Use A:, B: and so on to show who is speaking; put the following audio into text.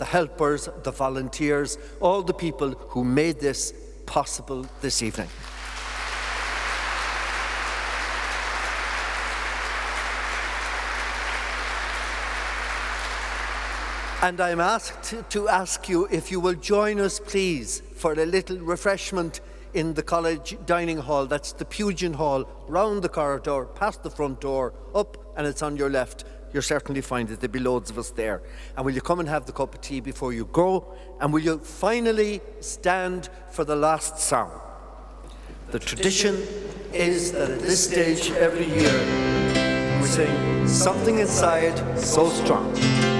A: the helpers, the volunteers, all the people who made this possible this evening. And I'm asked to ask you if you will join us, please, for a little refreshment in the college dining hall. That's the Pugin Hall, round the corridor, past the front door, up, and it's on your left. You'll certainly find it. There'll be loads of us there. And will you come and have the cup of tea before you go? And will you finally stand for the last song? The tradition is that at this stage every year we sing Something Inside So Strong.